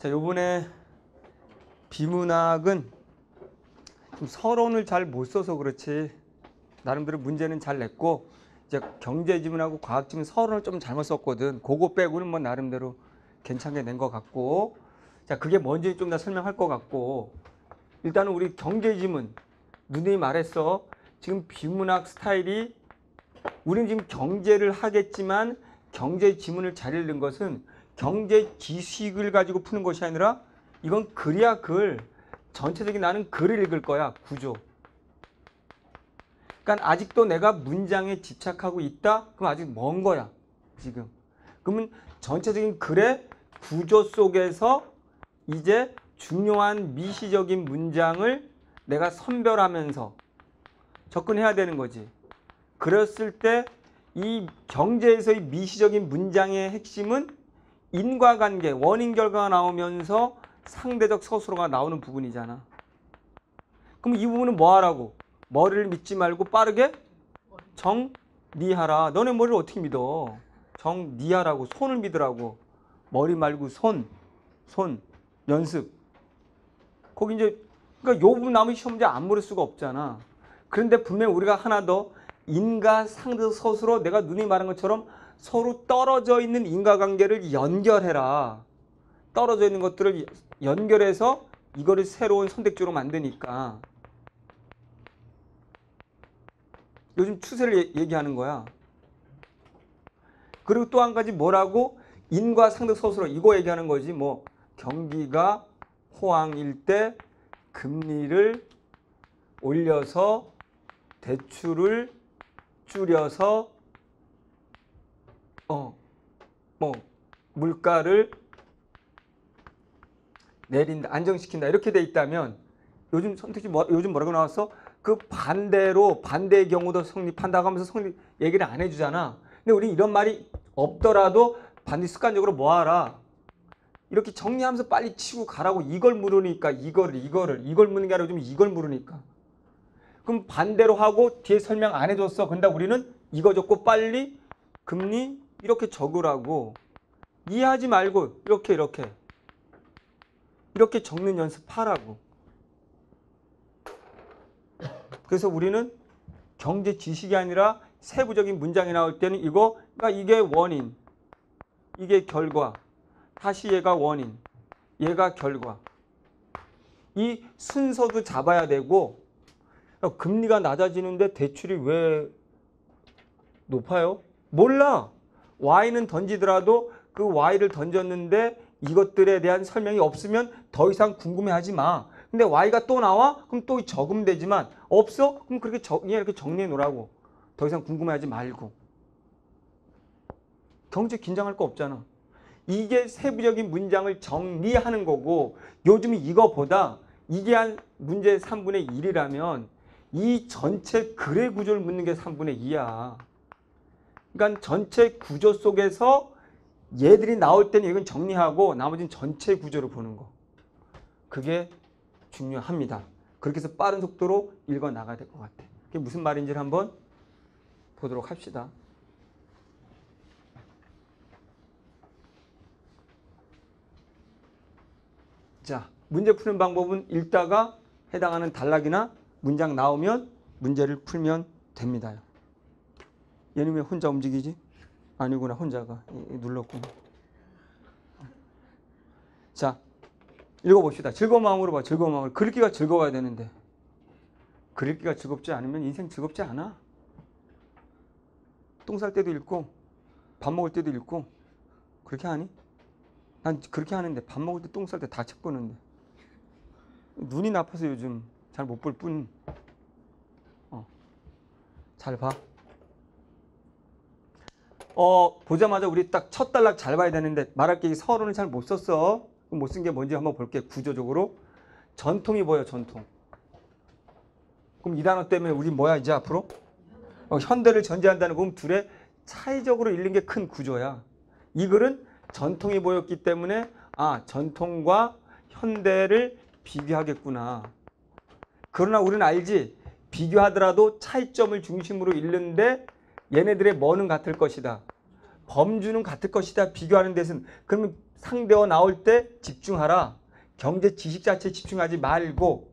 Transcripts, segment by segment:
자, 요번에 비문학은 좀 서론을 잘 못 써서 그렇지 나름대로 문제는 잘 냈고 이제 경제 지문하고 과학 지문 서론을 좀 잘못 썼거든. 그거 빼고는 뭐 나름대로 괜찮게 낸 것 같고. 자 그게 뭔지 좀 더 설명할 것 같고. 일단은 우리 경제 지문 누님이 말했어. 지금 비문학 스타일이 우리는 지금 경제를 하겠지만 경제 지문을 잘 읽는 것은 경제 지식을 가지고 푸는 것이 아니라 이건 글이야 글. 전체적인 나는 글을 읽을 거야 구조. 그러니까 아직도 내가 문장에 집착하고 있다? 그럼 아직 먼 거야 지금. 그러면 전체적인 글의 구조 속에서 이제 중요한 미시적인 문장을 내가 선별하면서 접근해야 되는 거지. 그랬을 때 이 경제에서의 미시적인 문장의 핵심은 인과관계, 원인 결과가 나오면서 상대적 서술어가 나오는 부분이잖아. 그럼 이 부분은 뭐 하라고? 머리를 믿지 말고 빠르게 정리하라. 너네 머리를 어떻게 믿어? 정리하라고. 손을 믿으라고. 머리 말고 손, 손 연습. 거기 이제 그러니까 요 부분 남은 시험 문제 안 물을 수가 없잖아. 그런데 분명 히 우리가 하나 더 인과 상대 서술어 내가 눈이 말한 것처럼 서로 떨어져 있는 인과관계를 연결해라. 떨어져 있는 것들을 연결해서 이거를 새로운 선택지로 만드니까 요즘 추세를 얘- 얘기하는 거야. 그리고 또 한 가지 뭐라고 인과 상대 서술어 이거 얘기하는 거지 뭐 경기가 호황일 때 금리를 올려서 대출을 줄여서 어 뭐 물가를 내린다 안정시킨다 이렇게 돼 있다면 요즘 선택지 뭐, 요즘 뭐라고 나왔어 그 반대로 반대의 경우도 성립한다고 하면서 성립 얘기를 안 해주잖아. 근데 우리 이런 말이 없더라도 반드 습관적으로 뭐하라. 이렇게 정리하면서 빨리 치고 가라고 이걸 물으니까 이거를 이거를 이걸 묻는 게 아니라 좀 이걸 물으니까. 그럼 반대로 하고 뒤에 설명 안 해줬어. 근데 우리는 이거 적고 빨리 금리 이렇게 적으라고 이해하지 말고 이렇게 이렇게 이렇게 적는 연습하라고. 그래서 우리는 경제 지식이 아니라 세부적인 문장이 나올 때는 이거 그러니까 이게 원인, 이게 결과, 다시 얘가 원인, 얘가 결과. 이 순서도 잡아야 되고 야, 금리가 낮아지는데 대출이 왜 높아요? 몰라. Y는 던지더라도 그 Y를 던졌는데 이것들에 대한 설명이 없으면 더 이상 궁금해하지 마. 근데 Y가 또 나와? 그럼 또 적으면 되지만 없어? 그럼 그렇게 정, 그냥 이렇게 정리해 놓으라고. 더 이상 궁금해하지 말고. 경제 긴장할 거 없잖아. 이게 세부적인 문장을 정리하는 거고 요즘 이거보다 이게 한 문제 3분의 1이라면 이 전체 글의 구조를 묻는 게 3분의 2야. 그러니까 전체 구조 속에서 얘들이 나올 때는 이건 정리하고 나머지는 전체 구조를 보는 거. 그게 중요합니다. 그렇게 해서 빠른 속도로 읽어 나가야 될 것 같아. 그게 무슨 말인지를 한번 보도록 합시다. 자, 문제 푸는 방법은 읽다가 해당하는 단락이나 문장 나오면 문제를 풀면 됩니다. 얘는 왜 혼자 움직이지? 아니구나 혼자가 눌렀구나. 자 읽어봅시다. 즐거운 마음으로 봐. 즐거운 마음으로. 글읽기가 즐거워야 되는데 글읽기가 즐겁지 않으면 인생 즐겁지 않아. 똥 쌀 때도 읽고 밥 먹을 때도 읽고 그렇게 하니? 난 그렇게 하는데 밥 먹을 때 똥 쌀 때 다 책 보는데 눈이 나빠서 요즘 잘 못 볼 뿐. 어. 잘 봐. 어, 보자마자 우리 딱 첫 단락 잘 봐야 되는데 말할 게 서론을 잘 못 썼어. 못 쓴 게 뭔지 한번 볼게. 구조적으로. 전통이 보여, 전통. 그럼 이 단어 때문에 우리 뭐야, 이제 앞으로? 어, 현대를 전제한다는 거 그럼 둘의 차이적으로 읽는 게 큰 구조야. 이 글은 전통이 보였기 때문에 아, 전통과 현대를 비교하겠구나. 그러나 우리는 알지 비교하더라도 차이점을 중심으로 읽는데 얘네들의 뭐는 같을 것이다 범주는 같을 것이다 비교하는 데서는 그러면 상대어 나올 때 집중하라. 경제 지식 자체에 집중하지 말고.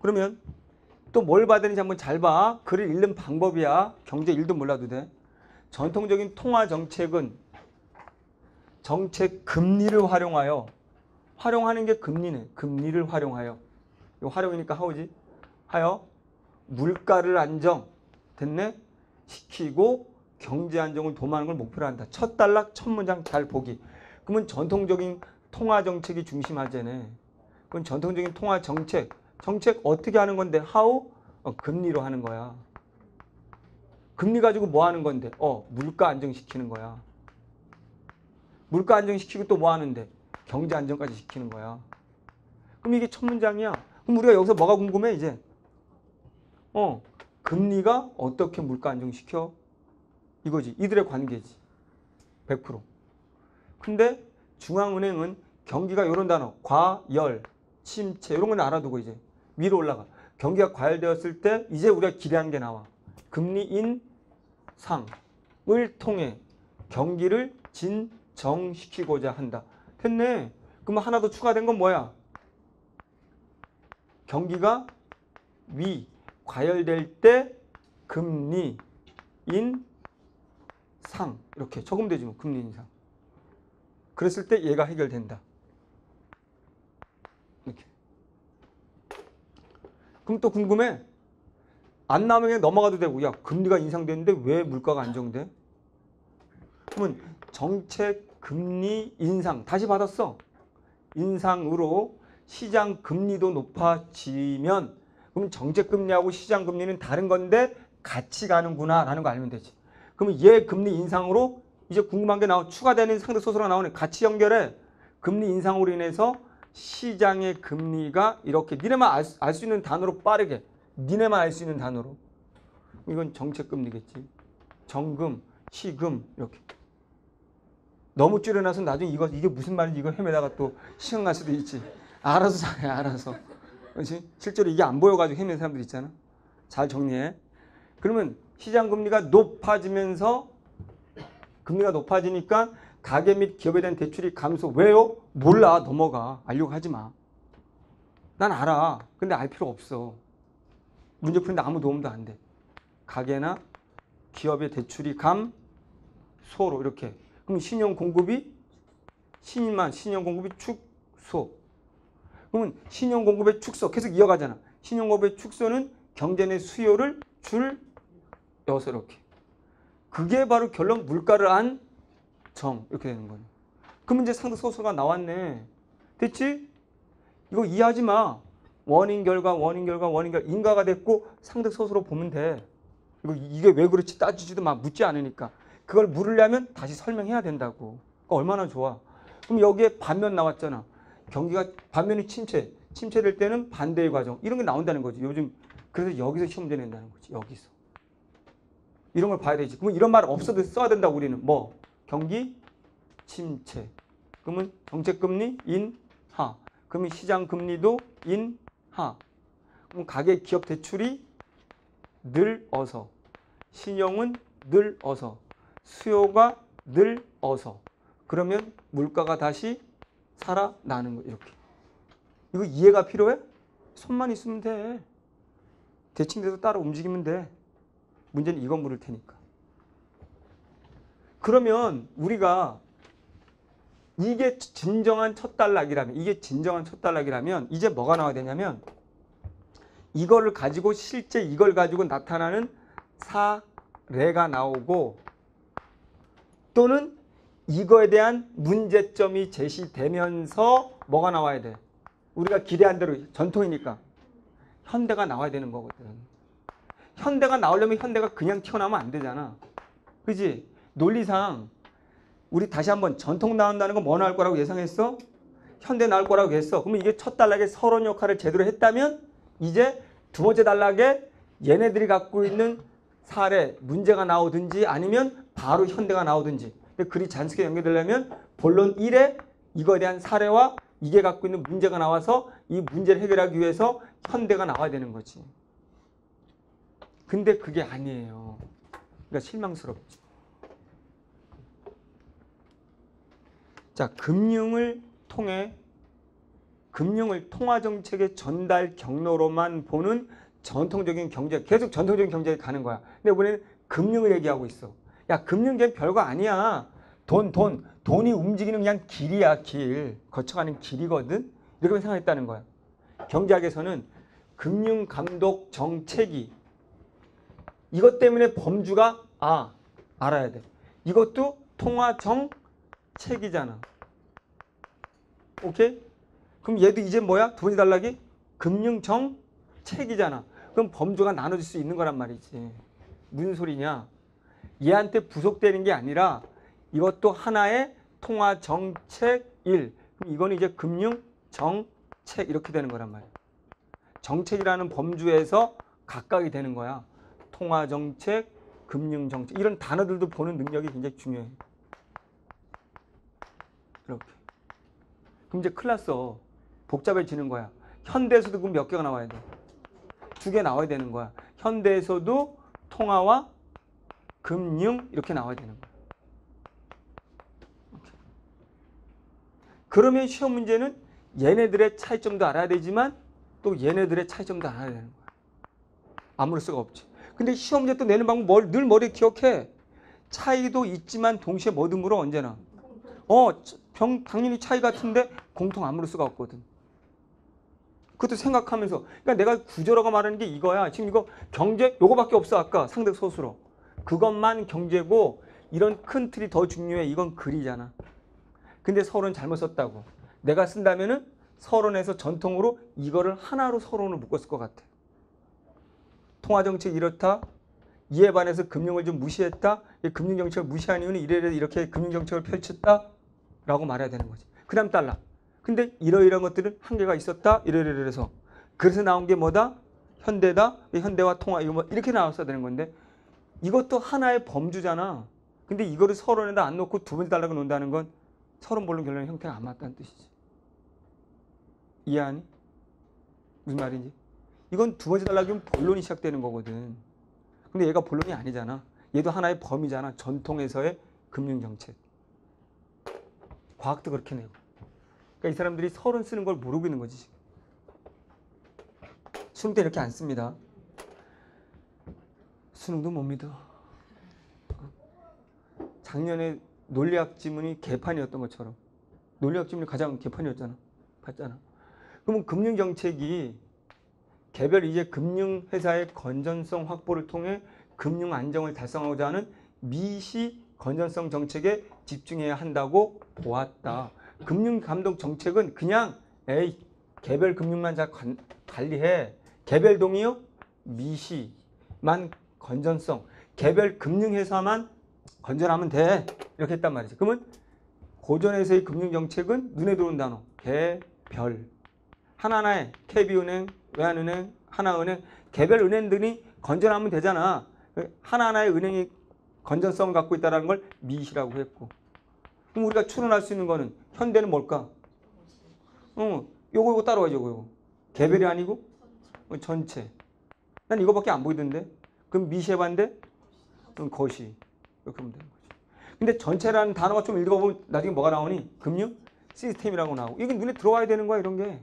그러면 또 뭘 봐야 되는지 한번 잘 봐. 글을 읽는 방법이야. 경제 일도 몰라도 돼. 전통적인 통화 정책은 정책 금리를 활용하여 활용하는 게 금리네. 금리를 활용하여. 이거 활용이니까 하우지. 하여 물가를 안정 됐네. 시키고 경제 안정을 도모하는 걸 목표로 한다. 첫 단락 첫 문장 잘 보기. 그러면 전통적인 통화 정책이 중심하잖아. 그건 전통적인 통화 정책. 정책 어떻게 하는 건데? 하우? 어, 금리로 하는 거야. 금리 가지고 뭐 하는 건데? 어, 물가 안정시키는 거야. 물가 안정시키고 또 뭐 하는데? 경제 안정까지 시키는 거야. 그럼 이게 첫 문장이야. 그럼 우리가 여기서 뭐가 궁금해 이제? 어, 금리가 어떻게 물가 안정시켜? 이거지. 이들의 관계지. 100%. 근데 중앙은행은 경기가 이런 단어, 과열, 침체 이런 건 알아두고 이제 위로 올라가. 경기가 과열되었을 때 이제 우리가 기대한 게 나와. 금리 인상을 통해 경기를 진정시키고자 한다. 됐네. 그러면 하나 더 추가된 건 뭐야? 경기가 위 과열될 때 금리 인상 이렇게 되지 뭐 금리 인상. 그랬을 때 얘가 해결된다. 이렇게. 그럼 또 궁금해. 안 나오면 그냥 넘어가도 되고 야 금리가 인상되는데 왜 물가가 안정돼? 그러면 정책 금리 인상 다시 받았어. 인상으로 시장 금리도 높아지면 그럼 정책 금리하고 시장 금리는 다른 건데 같이 가는구나라는 거 알면 되지. 그러면 얘 금리 인상으로 이제 궁금한 게 나와 추가되는 상대 소수가 나오네. 같이 연결해. 금리 인상으로 인해서 시장의 금리가 이렇게 니네만 알 수 있는 단어로 빠르게 니네만 알 수 있는 단어로 이건 정책 금리겠지. 정금, 시금 이렇게. 너무 줄여놔서 나중에 이거 이게 무슨 말인지 이거 헤매다가 또 시간 갈 수도 있지. 알아서 잘해, 알아서. 그렇지? 실제로 이게 안 보여가지고 헤매는 사람들 있잖아. 잘 정리해. 그러면 시장 금리가 높아지면서 금리가 높아지니까 가계 및 기업에 대한 대출이 감소. 왜요? 몰라. 넘어가. 알려고 하지 마. 난 알아. 근데 알 필요 없어. 문제 푸는데 아무 도움도 안 돼. 가계나 기업의 대출이 감소로 이렇게. 그럼 신용 공급이 신만 신용 공급이 축소. 그러면 신용 공급의 축소 계속 이어가잖아. 신용 공급의 축소는 경제 내 수요를 줄여서 이렇게. 그게 바로 결론 물가를 안 정 이렇게 되는 거네. 그럼 이제 상대 소수가 나왔네. 됐지? 이거 이해하지 마. 원인 결과 원인 결과 원인 결과 인과가 됐고 상대 소수로 보면 돼. 이거 이게 왜 그렇지 따지지도 마 묻지 않으니까. 그걸 물으려면 다시 설명해야 된다고. 그러니까 얼마나 좋아. 그럼 여기에 반면 나왔잖아. 경기가 반면이 침체. 침체될 때는 반대의 과정. 이런 게 나온다는 거지. 요즘 그래서 여기서 시험 내낸다는 거지. 여기서. 이런 걸 봐야 되지. 그러면 이런 말 없어도 써야 된다고 우리는. 뭐? 경기 침체. 그러면 정책금리 인하. 그러면 시장금리도 인하. 그럼 가계 기업 대출이 늘어서. 신용은 늘어서. 수요가 늘어서. 그러면 물가가 다시 살아나는 거 이렇게. 이거 이해가 필요해? 손만 있으면 돼. 대칭돼서 따라 움직이면 돼. 문제는 이거 물을 테니까. 그러면 우리가 이게 진정한 첫 단락이라면 이게 진정한 첫 단락이라면 이제 뭐가 나와야 되냐면 이거를 가지고 실제 이걸 가지고 나타나는 사례가 나오고 또는 이거에 대한 문제점이 제시되면서 뭐가 나와야 돼? 우리가 기대한 대로 전통이니까 현대가 나와야 되는 거거든. 현대가 나오려면 현대가 그냥 튀어나오면 안 되잖아. 그지? 논리상 우리 다시 한번 전통 나온다는 건 뭐 나올 거라고 예상했어? 현대 나올 거라고 했어. 그러면 이게 첫 단락의 서론 역할을 제대로 했다면 이제 두 번째 단락에 얘네들이 갖고 있는 사례, 문제가 나오든지 아니면 바로 현대가 나오든지 글이 자연스럽게 연결되려면 본론 1에 이거에 대한 사례와 이게 갖고 있는 문제가 나와서 이 문제를 해결하기 위해서 현대가 나와야 되는 거지. 근데 그게 아니에요. 그러니까 실망스럽지. 자, 금융을 통해 금융을 통화 정책의 전달 경로로만 보는 전통적인 경제 계속 전통적인 경제에 가는 거야. 근데 이번에는 금융을 얘기하고 있어. 야, 금융계는 별거 아니야. 돈, 돈, 돈이 움직이는 그냥 길이야, 길. 거쳐가는 길이거든. 이렇게 생각했다는 거야. 경제학에서는 금융 감독 정책이 이것 때문에 범주가 아 알아야 돼. 이것도 통화 정책이잖아. 오케이? 그럼 얘도 이제 뭐야? 두 번째 단락이 금융 정책이잖아. 그럼 범주가 나눠질 수 있는 거란 말이지. 무슨 소리냐? 얘한테 부속되는 게 아니라 이것도 하나의 통화 정책 일. 그럼 이거는 이제 금융 정책 이렇게 되는 거란 말이야. 정책이라는 범주에서 각각이 되는 거야. 통화 정책, 금융 정책 이런 단어들도 보는 능력이 굉장히 중요해. 이렇게. 그럼 이제 큰일 났어. 복잡해지는 거야. 현대에서도 그럼 몇 개가 나와야 돼? 두 개 나와야 되는 거야. 현대에서도 통화와 금융 이렇게 나와야 되는. 이렇게. 그러면 시험 문제는 얘네들의 차이점도 알아야 되지만 또 얘네들의 차이점도 알아야 되는 거야. 아무럴 수가 없지. 근데 시험 문제 또 내는 방법 뭘, 늘 머리에 기억해. 차이도 있지만 동시에 뭐든 물어 언제나. 어, 병, 당연히 차이 같은데 공통 아무럴 수가 없거든. 그것도 생각하면서. 그러니까 내가 구조라고 말하는 게 이거야. 지금 이거 경제 요거밖에 없어 아까 상대 소수로. 그것만 경제고 이런 큰 틀이 더 중요해. 이건 글이잖아. 근데 서론 잘못 썼다고. 내가 쓴다면은 서론에서 전통으로 이거를 하나로 서론을 묶었을 것 같아. 통화정책 이렇다. 이에 반해서 금융을 좀 무시했다. 이 금융정책을 무시한 이유는 이래서 이렇게 금융정책을 펼쳤다. 라고 말해야 되는 거지. 그 다음 달라. 근데 이러이러한 것들은 한계가 있었다. 이래이래서. 그래서 나온 게 뭐다? 현대다. 현대와 통화 이거 뭐 이렇게 나왔어야 되는 건데 이것도 하나의 범주잖아. 근데 이거를 서론에다 안 놓고 두 번째 달락을 놓는다는 건 서론 본론 결론 형태가 안 맞다는 뜻이지. 이해하니? 무슨 말인지? 이건 두 번째 단락이면 본론이 시작되는 거거든. 근데 얘가 본론이 아니잖아. 얘도 하나의 범위잖아. 전통에서의 금융정책. 과학도 그렇게 내고. 그러니까 이 사람들이 서론 쓰는 걸 모르고 있는 거지. 수능 때 이렇게 안 씁니다. 수능도 못 믿어. 작년에 논리학 지문이 개판이었던 것처럼. 논리학 지문이 가장 개판이었잖아. 봤잖아. 그러면 금융정책이 개별 이제 금융회사의 건전성 확보를 통해 금융 안정을 달성하고자 하는 미시 건전성 정책에 집중해야 한다고 보았다. 금융감독 정책은 그냥 에이 개별 금융만 잘 관, 관리해. 개별 동의요? 미시만 건전성. 개별 금융회사만 건전하면 돼. 이렇게 했단 말이죠. 그러면 고전에서의 금융정책은 눈에 들어온 단어. 개별. 하나하나의 KB은행, 외환은행, 하나은행, 개별 은행들이 건전하면 되잖아. 하나하나의 은행이 건전성을 갖고 있다는 걸 미시라고 했고. 그럼 우리가 추론할 수 있는 거는 현대는 뭘까? 어, 요거 요거 따라와야죠, 요거, 요거. 개별이 아니고 어, 전체. 난 이거밖에 안 보이던데. 그럼 미시에 반대? 그럼 거시. 이렇게 하면 되는 거지. 근데 전체라는 단어가 좀 읽어보면 나중에 뭐가 나오니? 금융 시스템이라고 나오고. 이게 눈에 들어와야 되는 거야, 이런 게.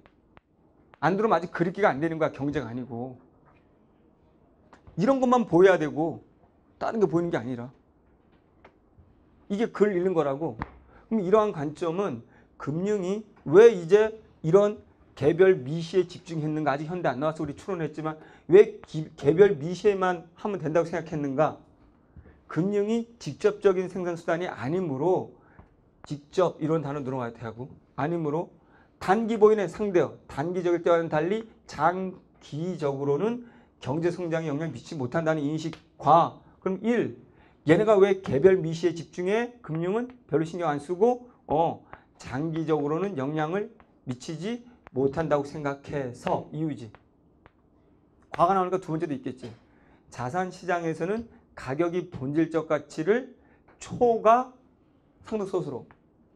안 들어오면 아직 그립기가 안 되는 거야. 경제가 아니고. 이런 것만 보여야 되고 다른 게 보이는 게 아니라. 이게 글 읽는 거라고. 그럼 이러한 관점은 금융이 왜 이제 이런 개별 미시에 집중했는가 아직 현대 안 나와서 우리 추론했지만 왜 기, 개별 미시에만 하면 된다고 생각했는가 금융이 직접적인 생산수단이 아니므로 직접 이런 단어 들어가야 되고 아니므로 단기 보이는 상대어 단기적일 때와는 달리 장기적으로는 경제 성장에 영향 미치지 못한다는 인식과 그럼 1. 얘네가 왜 개별 미시에 집중해 금융은 별로 신경 안 쓰고 어 장기적으로는 영향을 미치지 못한다고 생각해서 이유지. 과가 나오니까 두 번째도 있겠지. 자산 시장에서는 가격이 본질적 가치를 초과 상득소수로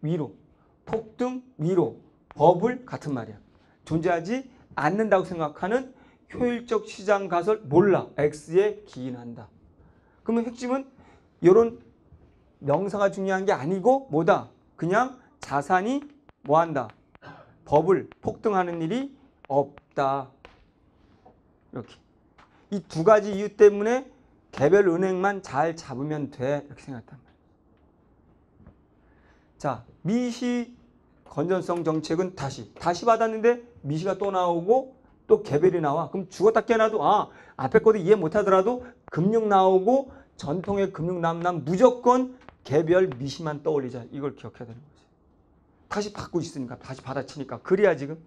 위로 폭등 위로 버블 같은 말이야. 존재하지 않는다고 생각하는 효율적 시장 가설 몰라. X에 기인한다. 그러면 핵심은 이런 명사가 중요한 게 아니고 뭐다? 그냥 자산이 뭐한다? 법을 폭등하는 일이 없다. 이렇게. 이 두 가지 이유 때문에 개별 은행만 잘 잡으면 돼. 이렇게 생각했단 말이에요. 자, 미시 건전성 정책은 다시 다시 받았는데 미시가 또 나오고 또 개별이 나와. 그럼 죽었다 깨어나도 아 앞에 거도 이해 못하더라도 금융 나오고 전통의 금융 남남 무조건 개별 미시만 떠올리자. 이걸 기억해야 되는 거지. 다시 받고 있으니까 다시 받아치니까 그래야 지금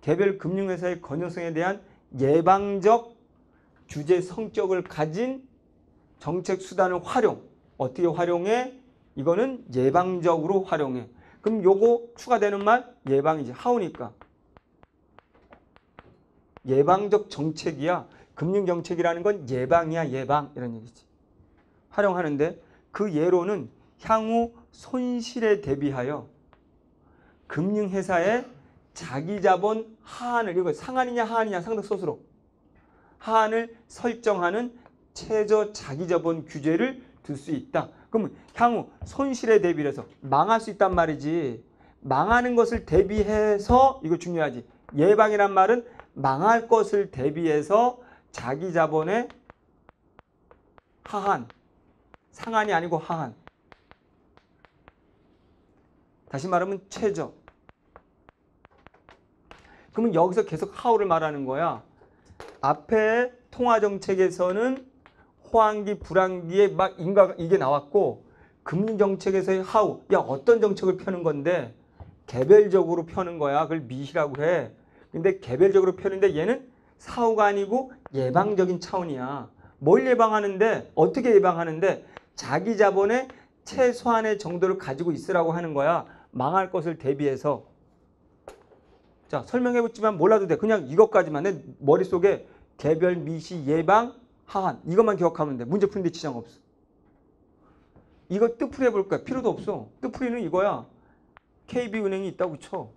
개별 금융회사의 건전성에 대한 예방적 규제 성격을 가진 정책 수단을 활용. 어떻게 활용해? 이거는 예방적으로 활용해. 그럼 요거 추가되는 말 예방이지. 하우니까. 예방적 정책이야. 금융 정책이라는 건 예방이야, 예방. 이런 얘기지. 활용하는데 그 예로는 향후 손실에 대비하여 금융회사의 자기 자본 하한을 이거 상한이냐 하한이냐 상득 소수로 하한을 설정하는 최저 자기 자본 규제를 둘 수 있다. 그러면 향후 손실에 대비해서 망할 수 있단 말이지. 망하는 것을 대비해서 이거 중요하지. 예방이란 말은 망할 것을 대비해서 자기 자본의 하한 상한이 아니고 하한 다시 말하면 최저 그러면 여기서 계속 하우를 말하는 거야. 앞에 통화 정책에서는 호황기 불황기에 막 인가 이게 나왔고 금융 정책에서의 하우 야 어떤 정책을 펴는 건데 개별적으로 펴는 거야. 그걸 미시라고 해. 근데 개별적으로 펴는데 얘는 사후가 아니고 예방적인 차원이야. 뭘 예방하는데 어떻게 예방하는데 자기 자본의 최소한의 정도를 가지고 있으라고 하는 거야. 망할 것을 대비해서. 자 설명해봤지만 몰라도 돼. 그냥 이것까지만 내 머릿속에 개별 미시 예방 하한 이것만 기억하면 돼. 문제 푸는데 지장 없어. 이거 뜻풀이 해볼 거야. 필요도 없어. 뜻풀이는 이거야. KB은행이 있다고 쳐.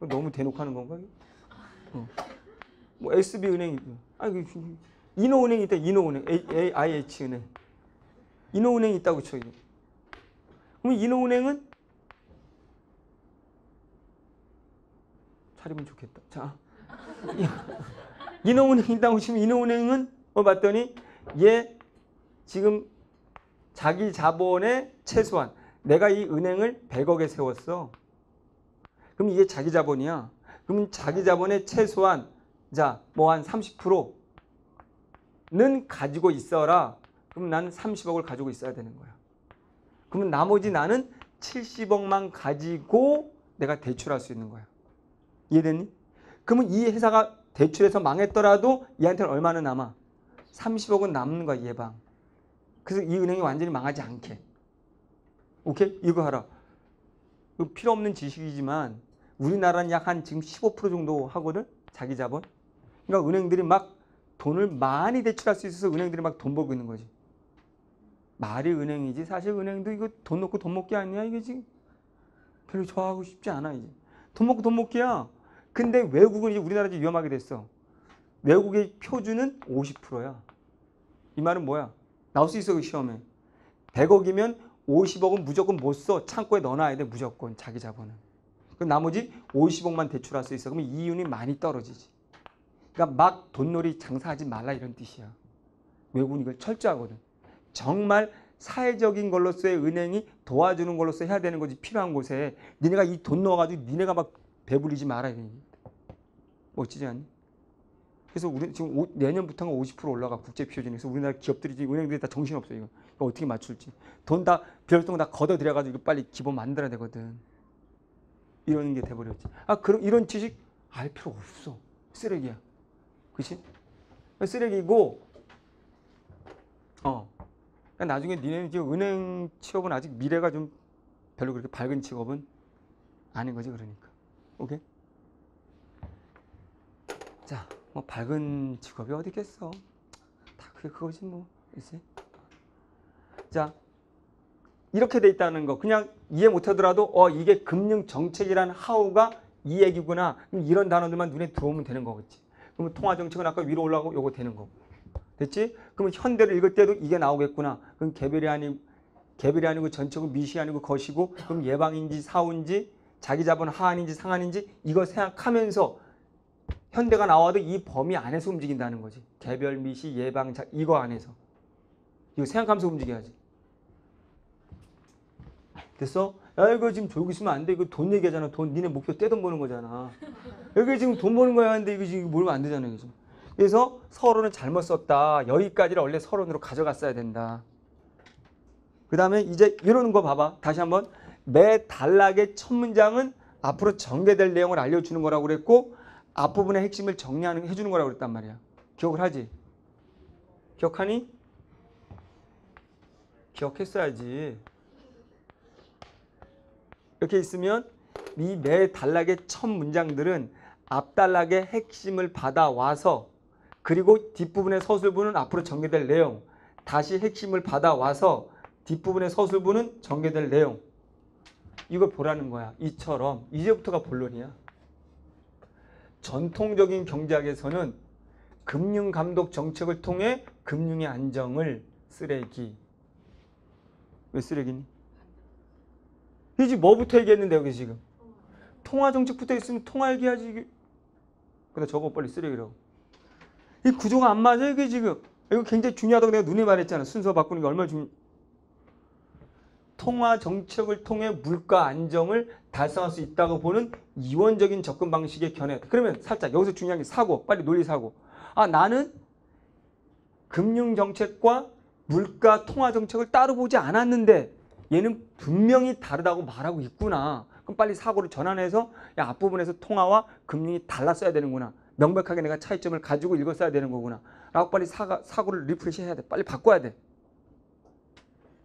너무 대놓고 하는 건가? 어. 뭐 SB은행이 아 인호은행이 있다. 인호은행, AIH은행. 인호은행이 있다고 쳐. 이거. 그럼 인호은행은 차리면 좋겠다. 자, 인호은행 있다고 치면 인호은행은 어 봤더니 얘 지금 자기 자본의 최소한 내가 이 은행을 100억에 세웠어. 그럼 이게 자기 자본이야. 그럼 자기 자본의 최소한 자, 뭐 한 30%는 가지고 있어라. 그럼 난 30억을 가지고 있어야 되는 거야. 그러면 나머지 나는 70억만 가지고 내가 대출할 수 있는 거야. 이해됐니? 그러면 이 회사가 대출해서 망했더라도 얘한테는 얼마나 남아? 30억은 남는 거야, 예방. 그래서 이 은행이 완전히 망하지 않게. 오케이? 이거 하라. 필요 없는 지식이지만 우리나라는 약 한 지금 15% 정도 하거든? 자기 자본. 그러니까 은행들이 막 돈을 많이 대출할 수 있어서 은행들이 막 돈 벌고 있는 거지. 말이 은행이지 사실 은행도 이거 돈 놓고 돈 먹기 아니야 이게 지금 별로 좋아하고 싶지 않아 이제 돈 먹고 돈 먹기야 근데 외국은 이제 우리나라 이제 위험하게 됐어. 외국의 표준은 50%야. 이 말은 뭐야? 나올 수 있어 그 시험에. 100억이면 50억은 무조건 못 써. 창고에 넣어놔야 돼 무조건 자기 자본은. 그 나머지 50억만 대출할 수 있어. 그러면 이윤이 많이 떨어지지. 그러니까 막 돈놀이 장사하지 말라 이런 뜻이야. 외국은 이걸 철저하거든. 정말 사회적인 걸로서의 은행이 도와주는 걸로서 해야 되는 거지 필요한 곳에. 니네가 이 돈 넣어가지고 니네가 막 배부리지 말아야 돼. 멋지지 않니? 그래서 우리 지금 오, 내년부터는 50% 올라가 국제 표준에서 우리나라 기업들이 은행들이 다 정신 없어 이거. 이거 어떻게 맞출지 돈 다 별돈 다 걷어 들여 가지고 빨리 기본 만들어야 되거든. 이런 게 돼버렸지. 아 그럼 이런 지식 알 필요 없어. 쓰레기야. 그렇지? 쓰레기고 어. 그러니까 나중에 니네 지금 은행 취업은 아직 미래가 좀 별로 그렇게 밝은 직업은 아닌 거지 그러니까. 오케이? 자, 뭐 밝은 직업이 어디 있겠어? 다 그게 그거지 뭐. 그치? 자, 이렇게 돼 있다는 거 그냥 이해 못하더라도 어 이게 금융 정책이라는 하우가 이 얘기구나. 이런 단어들만 눈에 들어오면 되는 거겠지. 그러면 통화 정책은 아까 위로 올라가고 요거 되는 거고. 됐지? 그러면 현대를 읽을 때도 이게 나오겠구나. 그럼 개별이 아닌 개별이 아니고 전체고 미시 아니고 것이고 그럼 예방인지 사후인지 자기 자본 하한인지 상한인지 이거 생각하면서 현대가 나와도 이 범위 안에서 움직인다는 거지. 개별 미시 예방 자 이거 안에서 이거 생각하면서 움직여야지. 됐어? 야 이거 지금 졸고 있으면 안 돼. 이거 돈 얘기하잖아. 돈 니네 목표 떼돈 버는 거잖아. 여기 지금 돈 버는 거야 하는데 이거 지금 몰면 안 되잖아. 지금. 그래서 서론을 잘못 썼다. 여기까지를 원래 서론으로 가져갔어야 된다. 그 다음에 이제 이러는 거 봐봐. 다시 한번. 매 단락의 첫 문장은 앞으로 전개될 내용을 알려주는 거라고 그랬고 앞부분의 핵심을 정리하는 해주는 거라고 그랬단 말이야. 기억을 하지? 기억하니? 기억했어야지. 이렇게 있으면 이 매 단락의 첫 문장들은 앞 단락의 핵심을 받아와서 그리고 뒷부분의 서술부는 앞으로 전개될 내용 다시 핵심을 받아와서 뒷부분의 서술부는 전개될 내용 이걸 보라는 거야. 이처럼 이제부터가 본론이야. 전통적인 경제학에서는 금융 감독 정책을 통해 금융의 안정을 쓰레기. 왜 쓰레기니? 이제 뭐부터 얘기했는데 여기 지금 통화 정책부터 있으면 통화 얘기하지 이게. 근데 저거 빨리 쓰레기라고. 이 구조가 안 맞아 이게 지금. 이거 굉장히 중요하다고 내가 눈에 말했잖아. 순서 바꾸는 게 얼마나 중. 통화 정책을 통해 물가 안정을 달성할 수 있다고 보는 이원적인 접근 방식의 견해. 그러면 살짝 여기서 중요한 게 사고, 빨리 논리 사고. 아 나는 금융 정책과 물가 통화 정책을 따로 보지 않았는데 얘는 분명히 다르다고 말하고 있구나. 그럼 빨리 사고를 전환해서 야 앞부분에서 통화와 금융이 달랐어야 되는구나. 명백하게 내가 차이점을 가지고 읽었어야 되는 거구나. 라고 빨리 사가, 사고를 refresh 해야 돼. 빨리 바꿔야 돼.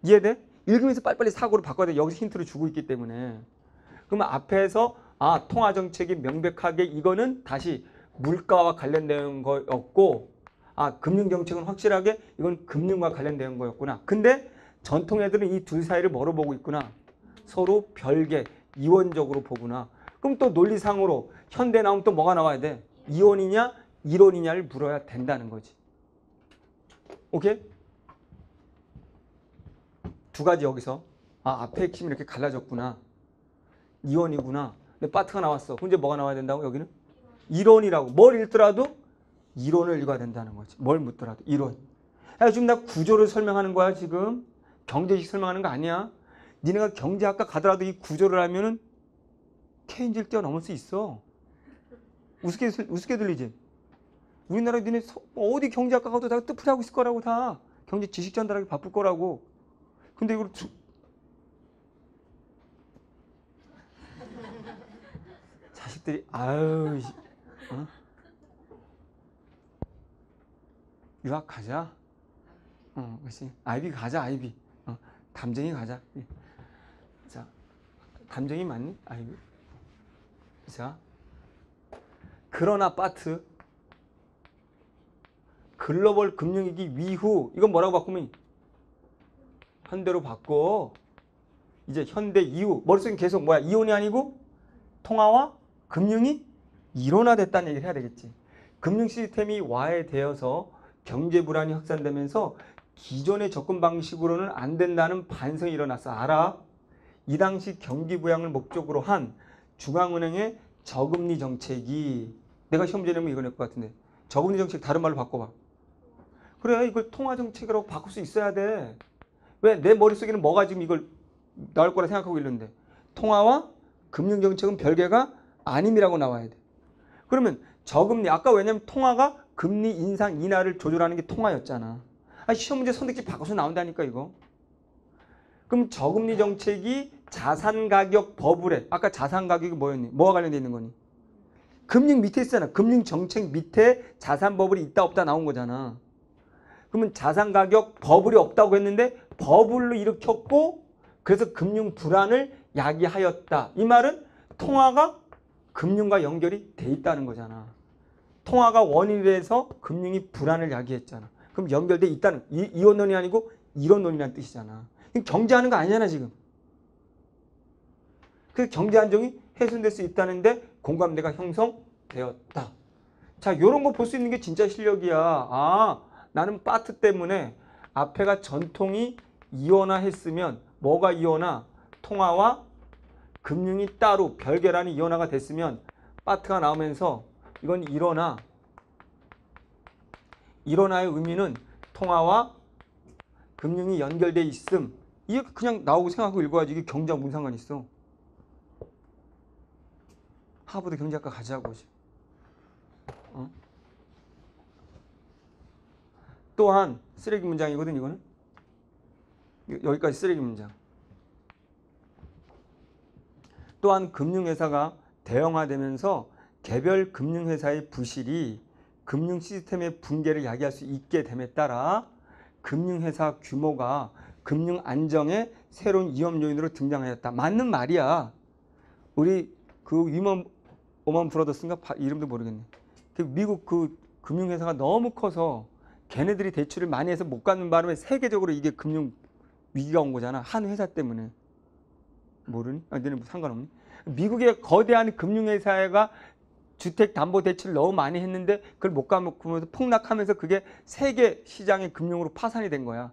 이해돼? 읽으면서 빨리빨리 사고를 바꿔야 돼. 여기서 힌트를 주고 있기 때문에. 그러면 앞에서 아 통화 정책이 명백하게 이거는 다시 물가와 관련된 거였고 아 금융 정책은 확실하게 이건 금융과 관련된 거였구나. 근데 전통 애들은 이 둘 사이를 뭐로 보고 있구나. 서로 별개 이원적으로 보구나. 그럼 또 논리상으로 현대 나오면 또 뭐가 나와야 돼? 이원이냐 이론이냐를 물어야 된다는 거지. 오케이? 두 가지 여기서 아 앞에 핵심이 이렇게 갈라졌구나. 이원이구나. 근데 파트가 나왔어. 이제 뭐가 나와야 된다고 여기는? 이론이라고. 뭘 읽더라도 이론을 읽어야 된다는 거지. 뭘 묻더라도. 이론 야 지금 나 구조를 설명하는 거야 지금? 경제식 설명하는 거 아니야? 니네가 경제학과 가더라도 이 구조를 하면은 케인즈를 뛰어넘을 수 있어. 우습게 우습게 들리지? 우리나라 니네 서- 어디 경제학과 가도 다 뜻풀이 하고 있을 거라고 다. 경제 지식 전달하기 바쁠 거라고 근데 이걸 주... 자식들이 아유 이- 어? 유학 가자. 어, 그렇지. 아이비 가자, 아이비. 어, 담쟁이 가자. 예. 자, 담쟁이 맞니? 아이비. 자, 그러나 파트 글로벌 금융위기 위후 이건 뭐라고 바꾸면 현대로 바꿔. 이제 현대 이후 머릿속에 계속 뭐야 이혼이 아니고 통화와 금융이 일원화됐다는 얘기를 해야 되겠지. 금융 시스템이 와해되어서 경제 불안이 확산되면서 기존의 접근 방식으로는 안 된다는 반성이 일어났어. 알아? 이 당시 경기 부양을 목적으로 한 중앙은행의 저금리 정책이 내가 시험 전에 이거 낼것 같은데 저금리 정책 다른 말로 바꿔봐. 그래 이걸 통화 정책이라고 바꿀 수 있어야 돼. 왜 내 머릿속에는 뭐가 지금 이걸 나올 거라 생각하고 있는데 통화와 금융 정책은 별개가 아님이라고 나와야 돼. 그러면 저금리 아까 왜냐면 통화가 금리 인상 인하를 조절하는 게 통화였잖아. 아 시험 문제 선택지 바꿔서 나온다니까 이거. 그럼 저금리 정책이 자산 가격 버블에 아까 자산 가격이 뭐였니? 뭐와 관련돼 있는 거니? 금융 밑에 있잖아. 금융 정책 밑에 자산 버블이 있다 없다 나온 거잖아. 그러면 자산 가격 버블이 없다고 했는데 버블로 일으켰고 그래서 금융 불안을 야기하였다. 이 말은 통화가 금융과 연결이 돼 있다는 거잖아. 통화가 원인이 돼서 금융이 불안을 야기했잖아. 그럼 연결돼 있다는 이, 이원론이 아니고 이론론이라는 뜻이잖아. 경제하는 거 아니잖아 지금. 그 경제 안정이 훼손될 수 있다는데 공감대가 형성되었다. 자, 요런 거 볼 수 있는 게 진짜 실력이야. 아, 나는 파트 때문에 앞에가 전통이 이원화했으면 뭐가 이원화? 통화와 금융이 따로 별개라는 이원화가 됐으면 파트가 나오면서 이건 일어나 일어나의 의미는 통화와 금융이 연결돼 있음. 이게 그냥 나오고 생각하고 읽어야지 이게 경제와 무슨 상관 있어? 하버드 경제학과 가자고 어? 또한 쓰레기 문장이거든 이거는 여기까지 쓰레기 문장 또한 금융회사가 대형화되면서 개별 금융회사의 부실이 금융 시스템의 붕괴를 야기할 수 있게 됨에 따라 금융회사 규모가 금융 안정의 새로운 위험 요인으로 등장하였다. 맞는 말이야. 우리 그 위먼 오만 브라더스인가 바- 이름도 모르겠네. 그 미국 그 금융회사가 너무 커서 걔네들이 대출을 많이 해서 못 갚는 바람에 세계적으로 이게 금융 위기가 온 거잖아. 한 회사 때문에. 모르니? 아, 너는 뭐 상관없니? 미국의 거대한 금융회사가 주택담보대출을 너무 많이 했는데 그걸 못 갚으면서 폭락하면서 그게 세계 시장의 금융으로 파산이 된 거야.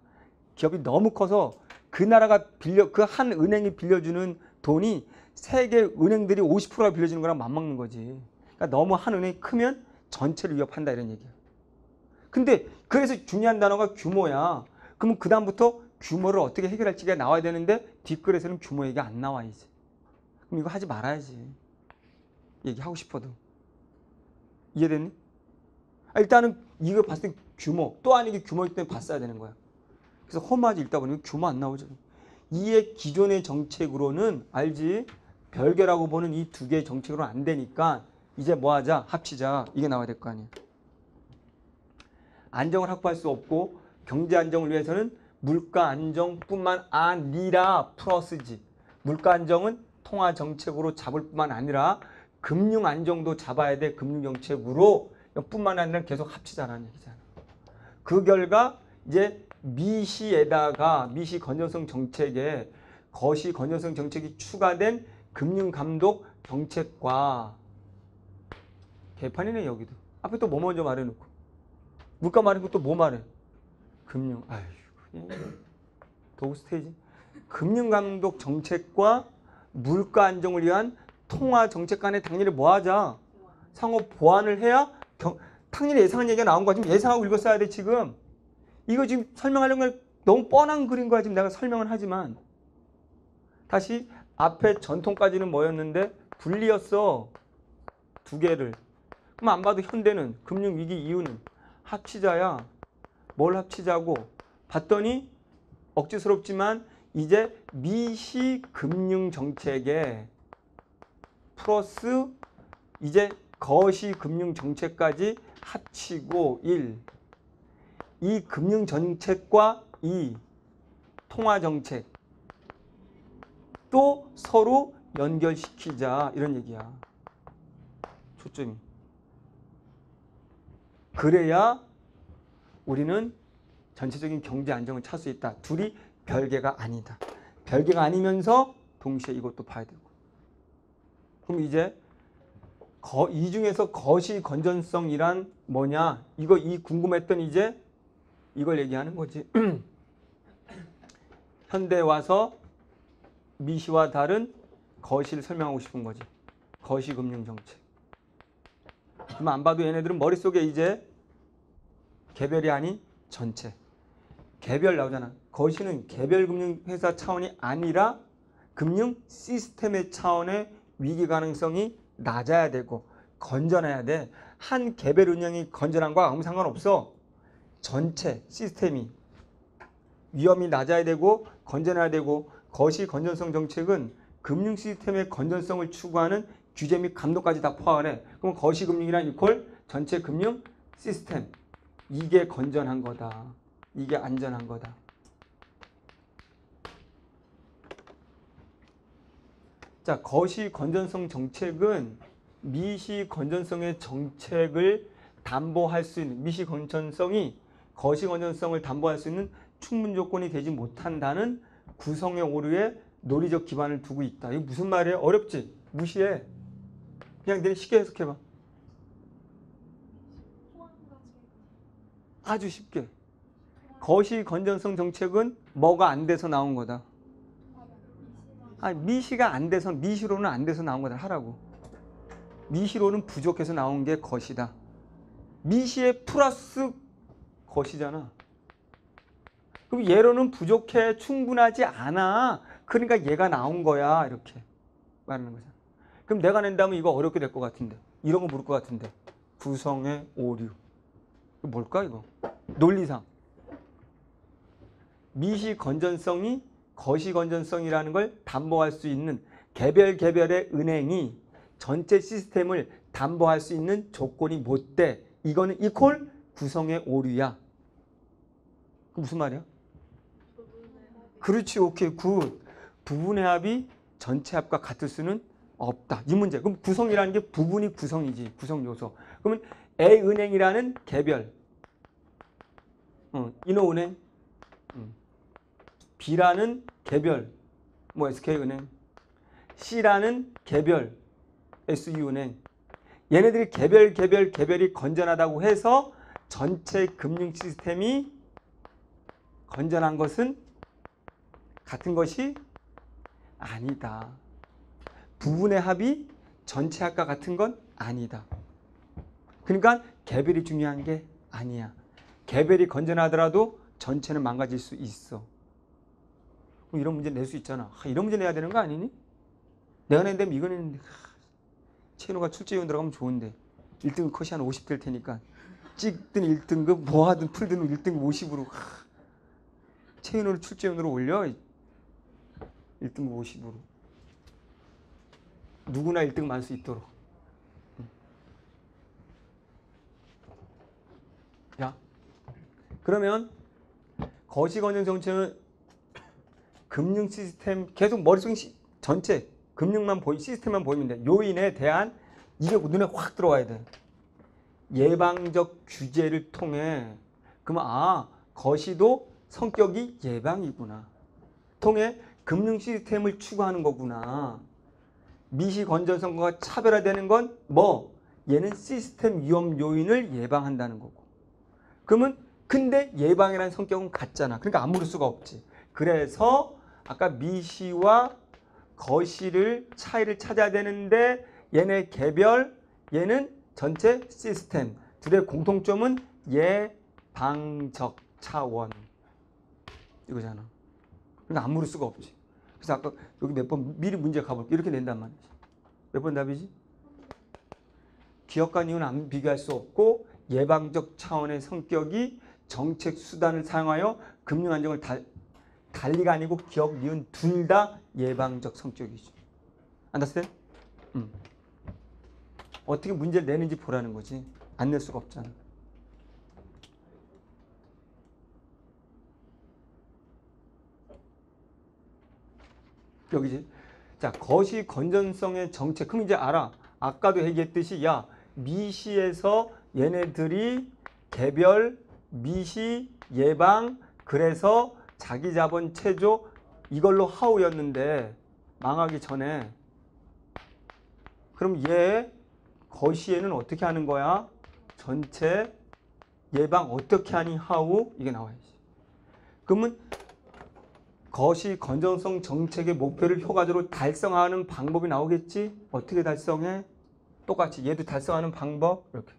기업이 너무 커서 그 나라가 빌려 그 한 은행이 빌려주는 돈이 세계 은행들이 50%가 빌려주는 거랑 맞먹는 거지. 그러니까 너무 한 은행이 크면 전체를 위협한다 이런 얘기야. 근데 그래서 중요한 단어가 규모야. 그러면 그 다음부터 규모를 어떻게 해결할지가 나와야 되는데 뒷글에서는 규모 얘기 안 나와 이제. 그럼 이거 하지 말아야지. 얘기하고 싶어도. 이해됐니? 아, 일단은 이거 봤을 때 규모 또 아니게 규모일 때 봤어야 되는 거야. 그래서 험하지 읽다 보니 규모 안 나오죠. 이의 기존의 정책으로는 알지 별개라고 보는 이 두 개의 정책으로는 안 되니까 이제 뭐 하자 합치자 이게 나와야 될 거 아니야. 안정을 확보할 수 없고 경제 안정을 위해서는 물가 안정뿐만 아니라 플러스지. 물가 안정은 통화 정책으로 잡을 뿐만 아니라 금융 안정도 잡아야 돼 금융 정책으로 뿐만 아니라 계속 합치자라는 얘기잖아. 그 결과 이제 미시에다가 미시 건전성 정책에 거시 건전성 정책이 추가된 금융 감독 정책과 개판이네 여기도. 앞에 또 뭐 먼저 말해놓고 물가 말해놓고 또 뭐 말해? 금융. 그냥 도구 스테이지. 금융 감독 정책과 물가 안정을 위한 통화 정책 간에 당연히 뭐 하자? 상호 보완을 해야 경, 당연히 예상한 얘기가 나온 거야. 지금 예상하고 읽었어야 돼 지금. 이거 지금 설명하려면 너무 뻔한 글인 거야. 지금 내가 설명을 하지만. 다시 앞에 전통까지는 뭐였는데 분리였어. 두 개를. 그럼 안 봐도 현대는 금융위기 이유는 합치자야. 뭘 합치자고 봤더니 억지스럽지만 이제 미시 금융 정책에 플러스 이제 거시 금융 정책까지 합치고 1. 이 금융 정책과 이 통화 정책 또 서로 연결시키자 이런 얘기야. 초점이. 그래야 우리는 전체적인 경제 안정을 찾을 수 있다. 둘이 별개가 아니다. 별개가 아니면서 동시에 이것도 봐야 되고. 그럼 이제 거, 이 중에서 거시 건전성이란 뭐냐? 이거 이 궁금했던 이제 이걸 얘기하는 거지. 현대 와서 미시와 다른 거시를 설명하고 싶은 거지. 거시 금융 정책. 그럼 안 봐도 얘네들은 머릿속에 이제 개별이 아닌 전체. 개별 나오잖아. 거시는 개별 금융 회사 차원이 아니라 금융 시스템의 차원의 위기 가능성이 낮아야 되고 건전해야 돼. 한 개별 운영이 건전한 거와 아무 상관없어. 전체 시스템이 위험이 낮아야 되고 건전해야 되고 거시 건전성 정책은 금융 시스템의 건전성을 추구하는 규제 및 감독까지 다 포함해. 그럼 거시 금융이란 이퀄 전체 금융 시스템. 이게 건전한 거다. 이게 안전한 거다. 자, 거시 건전성 정책은 미시 건전성의 정책을 담보할 수 있는 미시 건전성이 거시 건전성을 담보할 수 있는 충분 조건이 되지 못한다는 구성의 오류에 논리적 기반을 두고 있다. 이거 무슨 말이에요? 어렵지? 무시해. 그냥 내가 쉽게 해석해봐. 아주 쉽게. 거시 건전성 정책은 뭐가 안 돼서 나온 거다. 아, 미시가 안 돼서 미시로는 안 돼서 나온 거다 하라고. 미시로는 부족해서 나온 게 것이다. 미시의 플러스 것이잖아. 그럼 얘로는 부족해 충분하지 않아. 그러니까 얘가 나온 거야 이렇게 말하는 거잖아. 그럼 내가 낸다면 이거 어렵게 될 것 같은데 이런 거 물을 것 같은데 구성의 오류. 뭘까 이거? 논리상 미시 건전성이 거시 건전성이라는 걸 담보할 수 있는 개별 개별의 은행이 전체 시스템을 담보할 수 있는 조건이 못 돼. 이거는 equal 구성의 오류야. 그 무슨 말이야? 그렇지, 오케이, good. 부분의 합이 전체 합과 같을 수는 없다. 이 문제. 그럼 구성이라는 게 부분이 구성이지, 구성 요소. 그러면 A 은행이라는 개별, 어, 인호은행, 음. B라는 개별, 뭐 SK은행, C라는 개별, SU은행. 얘네들이 개별, 개별, 개별이 건전하다고 해서 전체 금융 시스템이 건전한 것은 같은 것이 아니다. 부분의 합이 전체 합과 같은 건 아니다. 그러니까 개별이 중요한 게 아니야. 개별이 건전하더라도 전체는 망가질 수 있어. 그럼 이런 문제 낼 수 있잖아. 아, 이런 문제 내야 되는 거 아니니? 내가 낸다면 이거 냈는데 채노가 출제위원 들어가면 좋은데. 1등급 컷이 한 50 될 테니까. 찍든 1등급 뭐 하든 풀든 1등급 50으로 채윤으로 출제위원으로 올려 1등급 50으로. 누구나 1등급 할수 있도록. 야. 그러면 거시건전 정책은 금융 시스템 계속 머릿속 시, 전체 금융만 보이 시스템만 보이면 돼 요인에 대한 이게 눈에 확 들어와야 돼 예방적 규제를 통해 그러면 아 거시도 성격이 예방이구나 통해 금융 시스템을 추구하는 거구나 미시 건전성과 차별화되는 건 뭐? 얘는 시스템 위험 요인을 예방한다는 거고. 그러면 근데 예방이라는 성격은 같잖아. 그러니까 안 물을 수가 없지. 그래서 아까 미시와 거시를 차이를 찾아야 되는데 얘네 개별, 얘는 전체 시스템. 둘의 공통점은 예방적 차원. 이거잖아. 그러니까 안 물을 수가 없지. 그래서 아까 여기 몇 번 미리 문제 가볼게. 이렇게 낸단 말이지. 몇 번 답이지? 기업과 이유는 안 비교할 수 없고 예방적 차원의 성격이 정책 수단을 사용하여 금융 안정을 달, 달리가 아니고 기업 이윤 둘다 예방적 성격이죠. 안다스텐? 음. 어떻게 문제를 내는지 보라는 거지. 안 낼 수가 없잖아. 여기지. 자, 거시 건전성의 정책. 그럼 이제 알아. 아까도 얘기했듯이 야, 미시에서 얘네들이 개별, 미시, 예방, 그래서 자기 자본 체조 이걸로 하우였는데 망하기 전에 그럼 얘 거시에는 어떻게 하는 거야? 전체 예방 어떻게 하니 하우 이게 나와야지. 그러면 거시 건전성 정책의 목표를 효과적으로 달성하는 방법이 나오겠지? 어떻게 달성해? 똑같이 얘도 달성하는 방법 이렇게.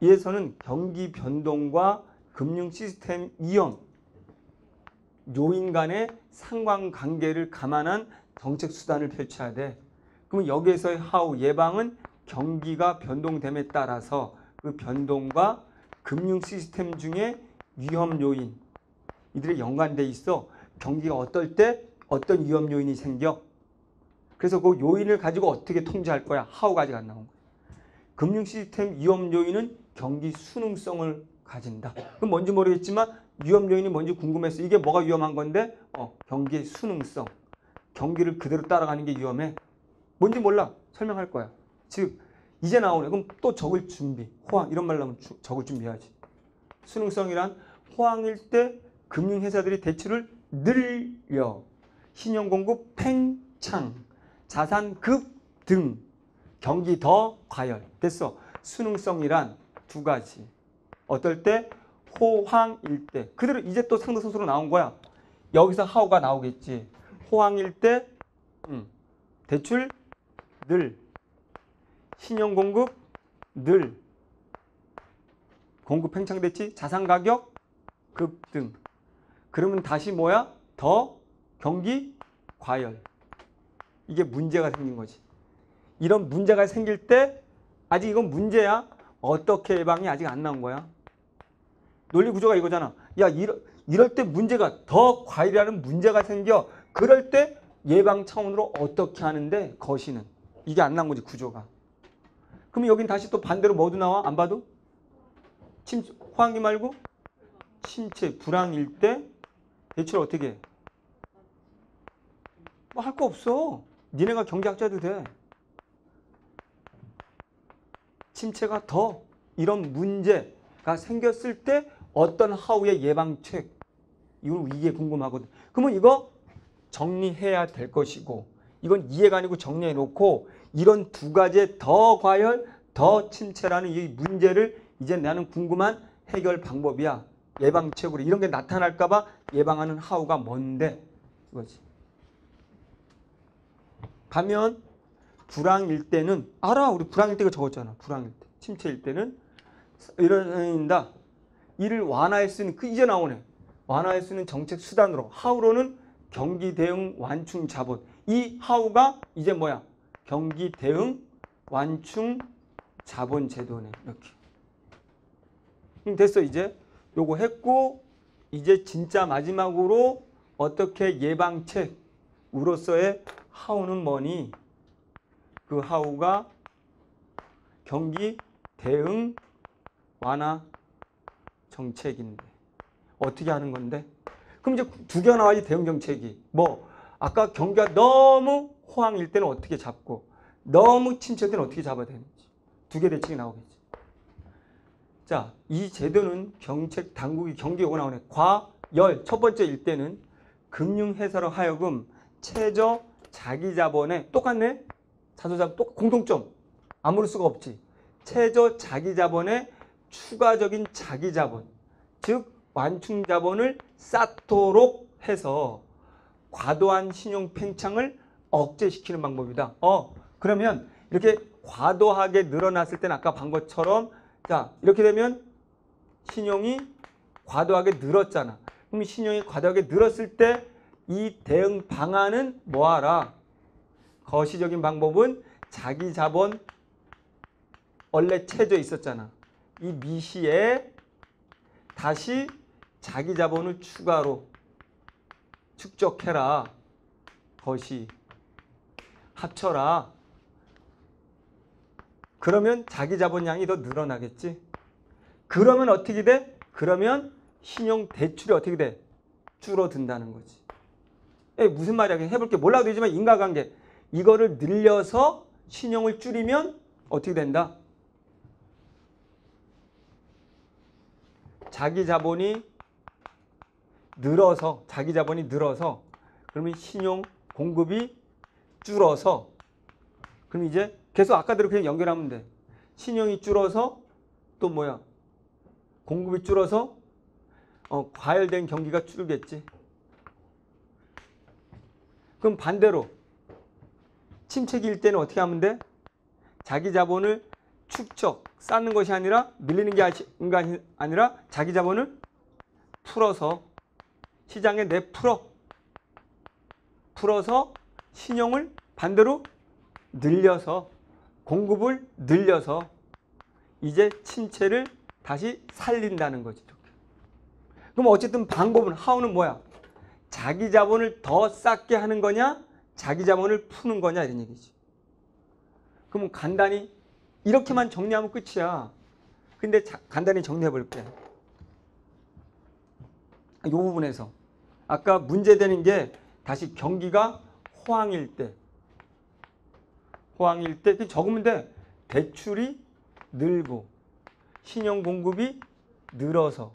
이에서는 경기 변동과 금융 시스템 위험 요인 간의 상관관계를 감안한 정책 수단을 펼쳐야 돼. 그러면 여기에서의 하우 예방은 경기가 변동됨에 따라서 그 변동과 금융 시스템 중에 위험 요인 이들이 연관돼 있어. 경기가 어떨 때 어떤 위험 요인이 생겨. 그래서 그 요인을 가지고 어떻게 통제할 거야. 하우가 아직 안 나온 거야. 금융 시스템 위험 요인은 경기 수능성을 가진다. 그럼 뭔지 모르겠지만 위험 요인이 뭔지 궁금했어. 이게 뭐가 위험한 건데? 어, 경기의 수능성. 경기를 그대로 따라가는 게 위험해. 뭔지 몰라. 설명할 거야. 즉 이제 나오네. 그럼 또 적을 준비. 호황 이런 말 나오면 주, 적을 준비해야지. 수능성이란 호황일 때 금융회사들이 대출을 늘려. 신용공급 팽창. 자산 급 등. 경기 더 과열. 됐어. 수능성이란 두 가지. 어떨 때? 호황일 때. 그대로 이제 또 상대선수로 나온 거야. 여기서 하우가 나오겠지. 호황일 때 음, 대출 늘. 신용 공급 늘. 공급 팽창됐지? 자산 가격 급등. 그러면 다시 뭐야? 더 경기 과열. 이게 문제가 생긴 거지. 이런 문제가 생길 때 아직 이건 문제야. 어떻게 예방이 아직 안 나온 거야 논리 구조가 이거잖아. 야 이럴, 이럴 때 문제가 더 과일이라는 문제가 생겨. 그럴 때 예방 차원으로 어떻게 하는데 거시는. 이게 안 나온 거지 구조가. 그럼 여긴 다시 또 반대로 뭐도 나와? 안 봐도? 침 호황기 말고? 침체 불황일 때 대출 어떻게 해? 뭐 할 거 없어. 니네가 경제학자도 돼. 침체가 더 이런 문제가 생겼을 때 어떤 하우의 예방책 이건 이게 궁금하거든. 그러면 이거 정리해야 될 것이고 이건 이해가 아니고 정리해 놓고 이런 두 가지의 더 과열, 더 침체라는 이 문제를 이제 나는 궁금한 해결 방법이야. 예방책으로 이런 게 나타날까 봐 예방하는 하우가 뭔데 이거지. 가면 불황일 때는 알아 우리 불황일 때가 적었잖아. 불황일 때. 침체일 때는 이런다. 이를 완화할 수 있는 그 이제 나오네. 완화할 수 있는 정책 수단으로 하우로는 경기 대응 완충 자본. 이 하우가 이제 뭐야? 경기 대응 완충 자본 제도네. 이렇게. 음, 됐어 이제. 요거 했고 이제 진짜 마지막으로 어떻게 예방책으로서의 하우는 뭐니? 그 하우가 경기 대응 완화 정책인데 어떻게 하는 건데? 그럼 이제 두 개가 나와야지 대응 정책이 뭐 아까 경기가 너무 호황일 때는 어떻게 잡고 너무 침체일 때는 어떻게 잡아야 되는지 두 개 대책이 나오겠지. 자, 이 제도는 정책 당국이 경기 요거 나오네. 과열 첫 번째 일 때는 금융회사로 하여금 최저 자기 자본에 똑같네. 자소자 똑 공통점 아무럴 수가 없지. 최저 자기 자본의 추가적인 자기 자본, 즉 완충 자본을 쌓도록 해서 과도한 신용 팽창을 억제시키는 방법이다. 어, 그러면 이렇게 과도하게 늘어났을 때는 아까 본 것처럼 자, 이렇게 되면 신용이 과도하게 늘었잖아. 그럼 이 신용이 과도하게 늘었을 때 이 대응 방안은 뭐하라? 거시적인 방법은 자기 자본 원래 체조에 있었잖아. 이 미시에 다시 자기 자본을 추가로 축적해라. 것이 합쳐라. 그러면 자기 자본량이 더 늘어나겠지. 그러면 어떻게 돼? 그러면 신용 대출이 어떻게 돼? 줄어든다는 거지. 에, 무슨 말이야? 그냥 해볼 게. 몰라도 되지만 인과관계. 이거를 늘려서 신용을 줄이면 어떻게 된다? 자기 자본이 늘어서 자기 자본이 늘어서 그러면 신용 공급이 줄어서 그럼 이제 계속 아까대로 그냥 연결하면 돼. 신용이 줄어서 또 뭐야? 공급이 줄어서 어, 과열된 경기가 줄겠지. 그럼 반대로 침체기일 때는 어떻게 하면 돼? 자기 자본을 축적, 쌓는 것이 아니라 밀리는 게 아니- 아니라 자기 자본을 풀어서 시장에 내풀어 풀어서 신용을 반대로 늘려서 공급을 늘려서 이제 침체를 다시 살린다는 거지. 그럼 어쨌든 방법은 하우는 뭐야? 자기 자본을 더 쌓게 하는 거냐? 자기 자본을 푸는 거냐 이런 얘기지. 그럼 간단히 이렇게만 정리하면 끝이야. 근데 자- 간단히 정리해 볼게. 이 부분에서 아까 문제되는 게 다시 경기가 호황일 때 호황일 때그 적으면 돼. 대출이 늘고 신용 공급이 늘어서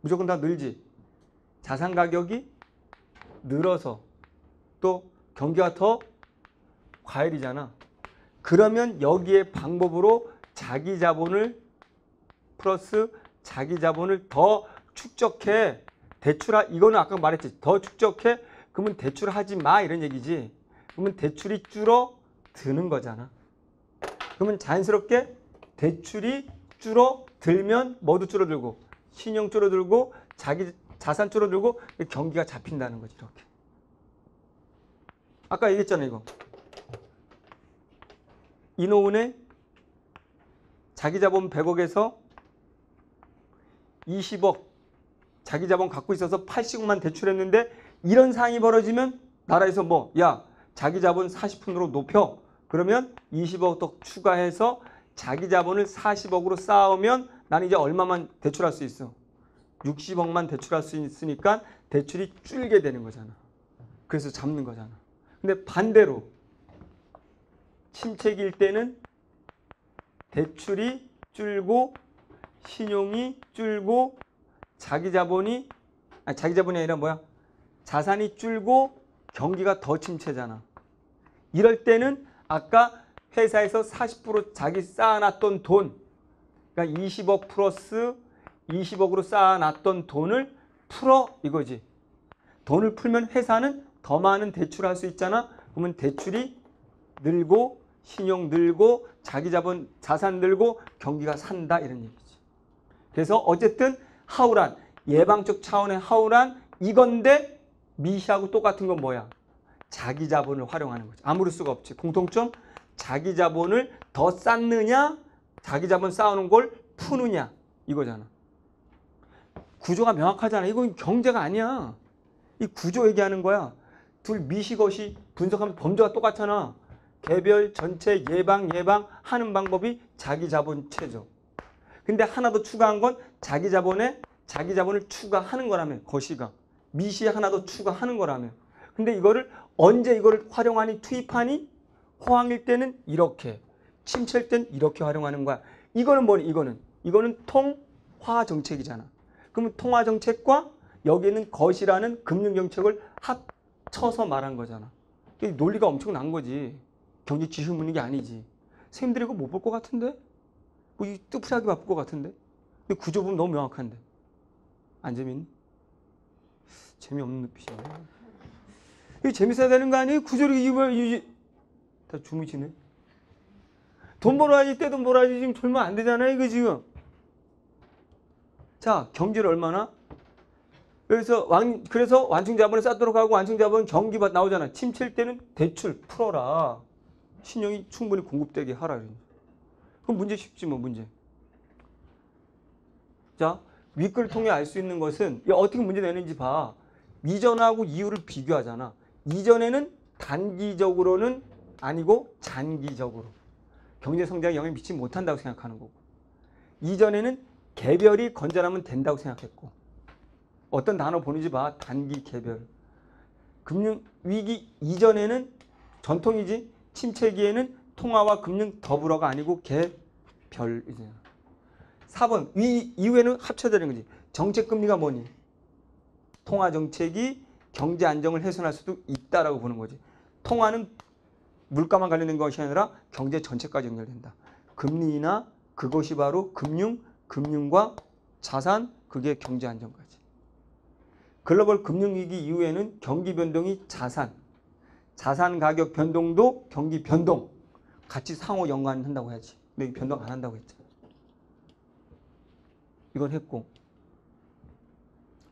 무조건 다 늘지. 자산 가격이 늘어서 또 경기가 더 과열이잖아. 그러면 여기에 방법으로 자기 자본을 플러스 자기 자본을 더 축적해 대출하 이거는 아까 말했지. 더 축적해. 그러면 대출하지 마 이런 얘기지. 그러면 대출이 줄어드는 거잖아. 그러면 자연스럽게 대출이 줄어들면 뭐도 줄어들고 신용 줄어들고 자기 자산 줄어들고 경기가 잡힌다는 거지 이렇게. 아까 얘기했잖아 이거. 이노은의 자기 자본 100억에서 20억 자기 자본 갖고 있어서 80억만 대출했는데 이런 상황이 벌어지면 나라에서 뭐 야 자기 자본 40%로 높여. 그러면 20억 더 추가해서 자기 자본을 40억으로 쌓으면 나는 이제 얼마만 대출할 수 있어? 60억만 대출할 수 있으니까 대출이 줄게 되는 거잖아. 그래서 잡는 거잖아. 근데 반대로 침체기일 때는 대출이 줄고 신용이 줄고 자기 자본이 아니 자기 자본이 아니라 뭐야? 자산이 줄고 경기가 더 침체잖아. 이럴 때는 아까 회사에서 40% 자기 쌓아놨던 돈, 그러니까 20억 플러스 20억으로 쌓아놨던 돈을 풀어 이거지. 돈을 풀면 회사는 더 많은 대출할 수 있잖아. 그러면 대출이 늘고 신용 늘고 자기 자본 자산 늘고 경기가 산다 이런 얘기지. 그래서 어쨌든 하우란 예방적 차원의 하우란 이건데 미시하고 똑같은 건 뭐야? 자기 자본을 활용하는 거지. 아무럴 수가 없지. 공통점 자기 자본을 더 쌓느냐, 자기 자본 쌓아놓은 걸 푸느냐 이거잖아. 구조가 명확하잖아. 이건 경제가 아니야. 이 구조 얘기하는 거야. 둘 미시것이 분석하면 범죄가 똑같잖아. 개별, 전체, 예방, 예방 하는 방법이 자기 자본 체조. 근데 하나 더 추가한 건 자기 자본에 자기 자본을 추가하는 거라며 거시가. 미시에 하나 더 추가하는 거라며. 근데 이거를 언제 이거를 활용하니 투입하니? 호황일 때는 이렇게 침체일 땐 이렇게 활용하는 거야. 이거는 뭐니? 이거는. 이거는 통화 정책이잖아. 그러면 통화 정책과 여기에는 것이라는 금융 정책을 합쳐서 말한 거잖아. 논리가 엄청난 거지 경제 지수 묻는 게 아니지 선생님들이 이거 못 볼 것 같은데 뭐이 뜻풀하게 바쁠 것 같은데 근데 구조 보면 너무 명확한데 안 재밌니? 재미없는 눈빛이야. 이게 재밌어야 되는 거 아니에요? 구조를 이거 유지 다 주무시네. 돈 벌어야지 떼돈 벌어야지 지금 졸면 안 되잖아요 이거 지금. 자 경제를 얼마나? 그래서 완 그래서 완충 자본을 쌓도록 하고 완충 자본 경기 가 나오잖아. 침체일 때는 대출 풀어라. 신용이 충분히 공급되게 하라. 그럼 문제 쉽지 뭐 문제. 자 윗글 통해 알 수 있는 것은 어떻게 문제 내는지 봐. 이전하고 이후를 비교하잖아. 이전에는 단기적으로는 아니고 장기적으로 경제 성장에 영향 미치지 못한다고 생각하는 거고 이전에는 개별이 건전하면 된다고 생각했고 어떤 단어 보는지 봐. 단기 개별. 금융 위기 이전에는 전통이지 침체기에는 통화와 금융 더불어가 아니고 개별이잖아. 4번 위 이후에는 합쳐되는 거지. 정책 금리가 뭐니? 통화 정책이 경제 안정을 훼손할 수도 있다라고 보는 거지. 통화는 물가만 관련된 것이 아니라 경제 전체까지 연결된다. 금리나 그것이 바로 금융, 금융과 자산, 그게 경제 안정까지. 글로벌 금융위기 이후에는 경기 변동이 자산, 자산 가격 변동도 경기 변동 같이 상호 연관한다고 해야지. 근데 변동 안 한다고 했잖아. 이건 했고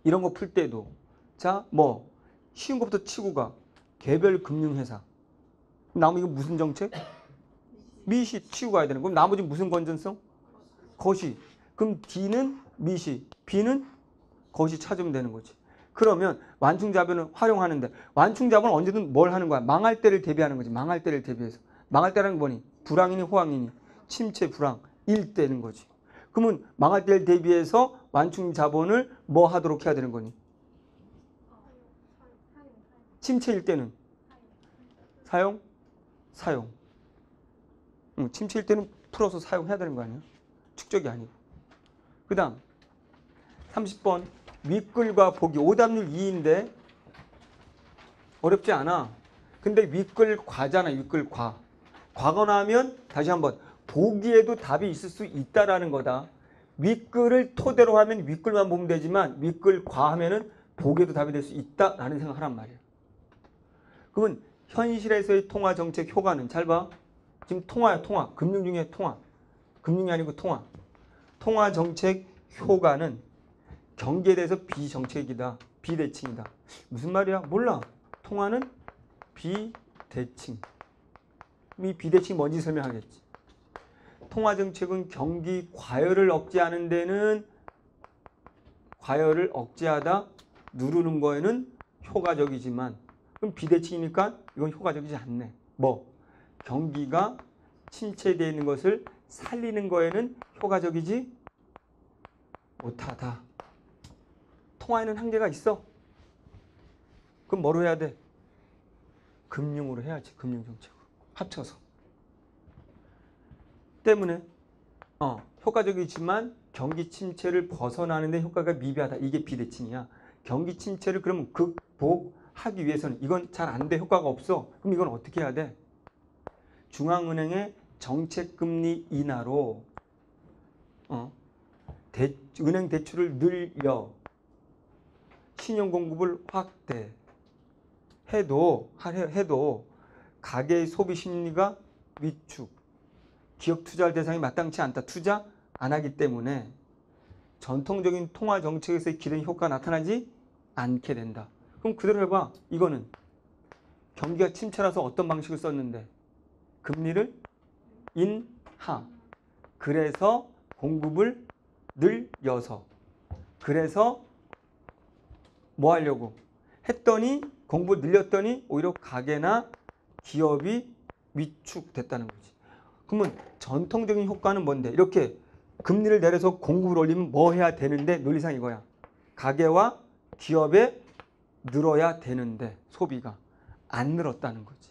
이런 거 풀 때도 자 뭐 쉬운 것부터 치고 가 개별 금융회사 나무 이거 무슨 정책? 미시 치고 가야 되는 그럼 나머지 무슨 건전성? 거시 그럼 D는 미시 B는 거시 찾으면 되는 거지 그러면 완충자본을 활용하는데 완충자본은 언제든 뭘 하는 거야 망할 때를 대비하는 거지 망할 때를 대비해서 망할 때라는 게 뭐니 불황이니 호황이니 침체 불황 일 때는 거지 그러면 망할 때를 대비해서 완충 자본을 뭐 하도록 해야 되는 거니? 침체일 때는 사용? 사용. 응, 침체일 때는 풀어서 사용해야 되는 거 아니야? 축적이 아니고. 그 다음 30번 윗글과 보기 오답률 2인데 어렵지 않아. 근데 윗글 과잖아. 윗글 과. 과거나 하면 다시 한번 보기에도 답이 있을 수 있다라는 거다. 윗글을 토대로 하면 윗글만 보면 되지만 윗글 과 하면은 복에도 답이 될 수 있다라는 생각을 하란 말이에요. 그러면 현실에서의 통화 정책 효과는 잘 봐. 지금 통화야 통화. 금융 중에 통화. 금융이 아니고 통화. 통화 정책 효과는 경기에 대해서 비정책이다. 비대칭이다. 무슨 말이야? 몰라. 통화는 비대칭. 이 비대칭이 뭔지 설명하겠지. 통화 정책은 경기 과열을 억제하는 데는 과열을 억제하다 누르는 거에는 효과적이지만 그럼 비대칭이니까 이건 효과적이지 않네. 뭐 경기가 침체되어 있는 것을 살리는 거에는 효과적이지 못하다. 통화에는 한계가 있어. 그럼 뭐로 해야 돼? 금융으로 해야지. 금융정책으로. 합쳐서. 때문에 어, 효과적이지만 경기 침체를 벗어나는 데 효과가 미비하다. 이게 비대칭이야. 경기 침체를 그러면 극복하기 위해서는 이건 잘 안 돼. 효과가 없어. 그럼 이건 어떻게 해야 돼? 중앙은행의 정책금리 인하로 어, 대, 은행 대출을 늘려 신용 공급을 확대 해도 가계의 소비 심리가 위축 기업 투자할 대상이 마땅치 않다 투자 안 하기 때문에 전통적인 통화 정책에서의 기대는 효과가 나타나지 않게 된다. 그럼 그대로 해봐. 이거는 경기가 침체라서 어떤 방식을 썼는데 금리를 인하. 그래서 공급을 늘려서. 그래서 뭐 하려고 했더니 공부 늘렸더니 오히려 가게나 기업이 위축됐다는 거지. 그러면 전통적인 효과는 뭔데? 이렇게 금리를 내려서 공급을 올리면 뭐 해야 되는데 논리상 이거야. 가게와 기업에 늘어야 되는데 소비가 안 늘었다는 거지.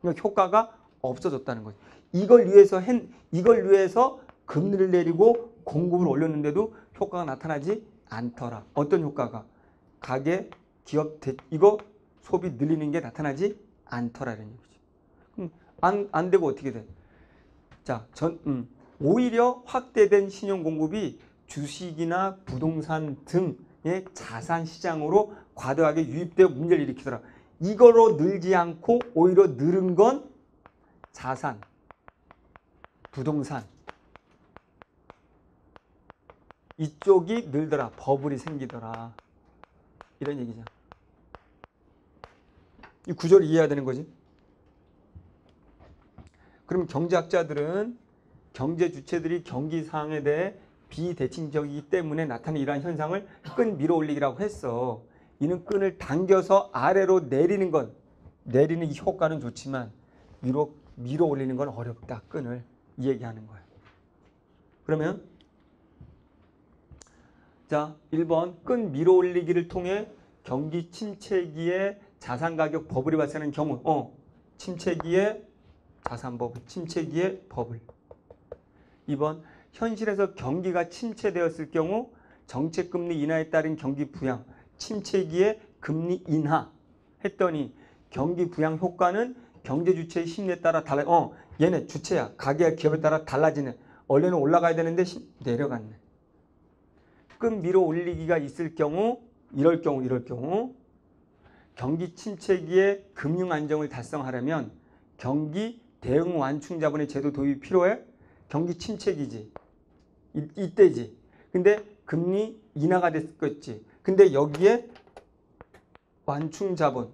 그러니까 효과가 없어졌다는 거지. 이걸 위해서 한 이걸 위해서 금리를 내리고 공급을 올렸는데도 효과가 나타나지 않더라. 어떤 효과가? 가게, 기업 대, 이거 소비 늘리는 게 나타나지 않더라는. 그럼 안, 안 되고 어떻게 돼? 자, 전 음, 오히려 확대된 신용 공급이 주식이나 부동산 등의 자산 시장으로 과도하게 유입되어 문제를 일으키더라. 이거로 늘지 않고 오히려 늘은 건 자산, 부동산 이쪽이 늘더라. 버블이 생기더라. 이런 얘기죠. 이 구조를 이해해야 되는 거지. 그럼 경제학자들은 경제 주체들이 경기 상황에 대해 비대칭적이기 때문에 나타나는 이러한 현상을 끈 밀어 올리기라고 했어. 이는 끈을 당겨서 아래로 내리는 건 내리는 이 효과는 좋지만 위로 밀어 올리는 건 어렵다. 끈을 이 얘기하는 거야. 그러면 자, 1번 끈 밀어 올리기를 통해 경기 침체기에 자산 가격 버블이 발생하는 경우 어, 침체기에 자산 버블, 침체기에 버블. 2번 현실에서 경기가 침체되었을 경우 정책 금리 인하에 따른 경기 부양, 침체기에 금리 인하 했더니 경기 부양 효과는 경제 주체의 심리에 따라 달라. 어, 얘네 주체야. 가게와 기업에 따라 달라지네. 원래는 올라가야 되는데 시- 내려갔네. 끈 밀어 올리기가 있을 경우 이럴 경우 이럴 경우 경기 침체기에 금융 안정을 달성하려면 경기 대응 완충 자본의 제도 도입이 필요해? 경기 침체기지. 이, 이때지. 근데 금리 인하가 됐겠지. 근데 여기에 완충 자본.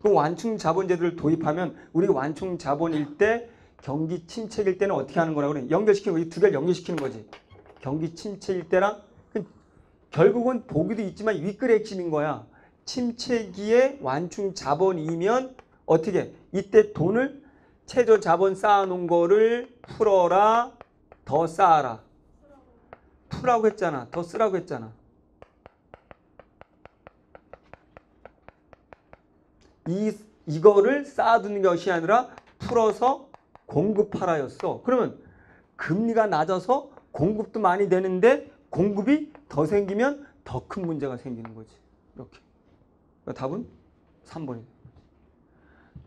그 완충 자본 제도를 도입하면 우리 완충 자본일 때 경기 침체일 때는 어떻게 하는 거라고 그래? 연결시키는 거, 이두 개를 연결시키는 거지. 경기 침체일 때랑 그 결국은 보기도 있지만 윗글의 핵심인 거야. 침체기에 완충 자본이면 어떻게? 이때 돈을 최저 자본 쌓아놓은 거를 풀어라, 더 쌓아라. 풀라고 했잖아. 더 쓰라고 했잖아. 이 이거를 쌓아두는 것이 아니라 풀어서 공급하라였어. 그러면 금리가 낮아서 공급도 많이 되는데 공급이 더 생기면 더 큰 문제가 생기는 거지. 이렇게. 그러니까 답은 3번이에요.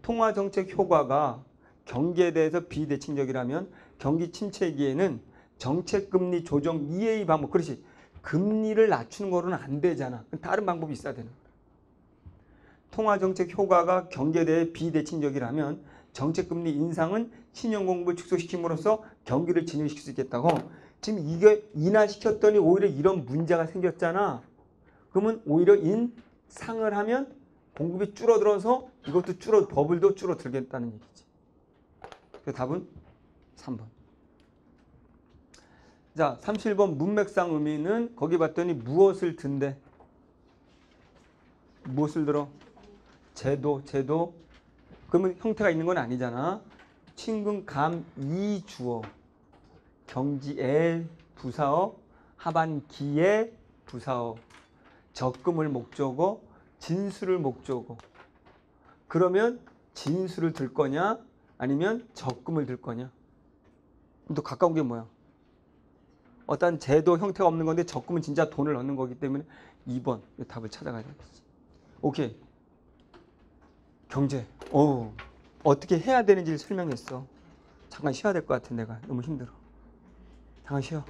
통화 정책 효과가 경기에 대해서 비대칭적이라면 경기 침체기에는 정책 금리 조정 이해의 방법. 그렇지. 금리를 낮추는 거로는 안 되잖아. 다른 방법이 있어야 되는 거야. 통화정책 효과가 경제에 대해 비대칭적이라면 정책금리 인상은 신용공급을 축소시킴으로써 경기를 진정시킬 수 있겠다고 지금 이게 인하시켰더니 오히려 이런 문제가 생겼잖아. 그러면 오히려 인상을 하면 공급이 줄어들어서 이것도 줄어 버블도 줄어들겠다는 얘기지. 그 답은 3번. 자, 31번 문맥상 의미는 거기 봤더니 무엇을 든대? 무엇을 들어? 제도, 제도. 그러면 형태가 있는 건 아니잖아. 친근 감, 이 주어. 경지의 부사어, 하반기의 부사어. 적금을 목적어, 진수를 목적어. 그러면 진수를 들 거냐? 아니면 적금을 들 거냐? 또 가까운 게 뭐야? 어떤 제도 형태가 없는 건데 적금은 진짜 돈을 넣는 거기 때문에 2번 이 답을 찾아가야 되겠지. 오케이. 경제. 어 어떻게 해야 되는지를 설명했어. 잠깐 쉬어야 될 것 같은 내가 너무 힘들어. 잠깐 쉬어.